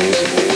music.